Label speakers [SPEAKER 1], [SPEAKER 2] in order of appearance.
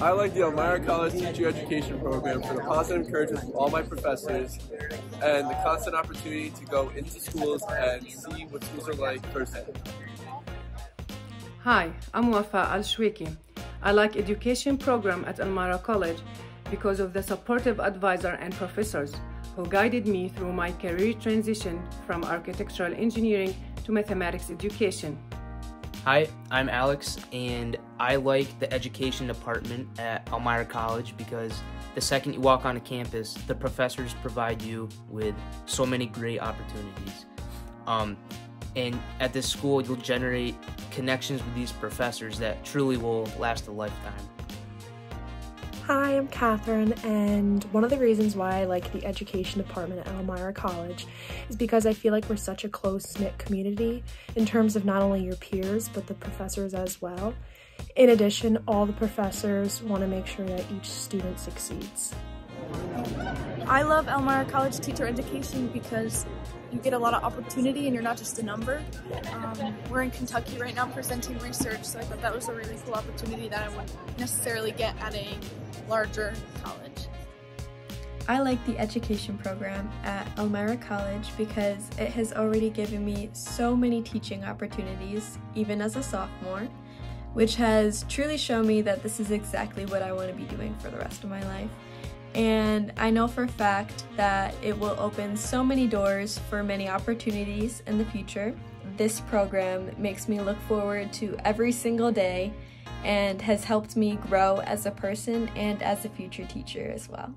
[SPEAKER 1] I like the Elmira College Teacher Education Program for the positive encouragement from all my professors and the constant opportunity to go into schools and see what schools are like firsthand.
[SPEAKER 2] Hi, I'm Wafa Al-Shwiki. I like education program at Elmira College because of the supportive advisor and professors who guided me through my career transition from architectural engineering to mathematics education.
[SPEAKER 3] Hi, I'm Alex, and I like the education department at Elmira College because the second you walk on a campus, the professors provide you with so many great opportunities. Um, and at this school, you'll generate connections with these professors that truly will last a lifetime.
[SPEAKER 4] Hi, I'm Catherine, and one of the reasons why I like the education department at Elmira College is because I feel like we're such a close-knit community in terms of not only your peers, but the professors as well. In addition, all the professors want to make sure that each student succeeds.
[SPEAKER 5] I love Elmira College teacher education because you get a lot of opportunity and you're not just a number. Um, we're in Kentucky right now presenting research, so I thought that was a really cool opportunity that I wouldn't necessarily get at a larger college.
[SPEAKER 6] I like the education program at Elmira College because it has already given me so many teaching opportunities, even as a sophomore, which has truly shown me that this is exactly what I want to be doing for the rest of my life and I know for a fact that it will open so many doors for many opportunities in the future. This program makes me look forward to every single day and has helped me grow as a person and as a future teacher as well.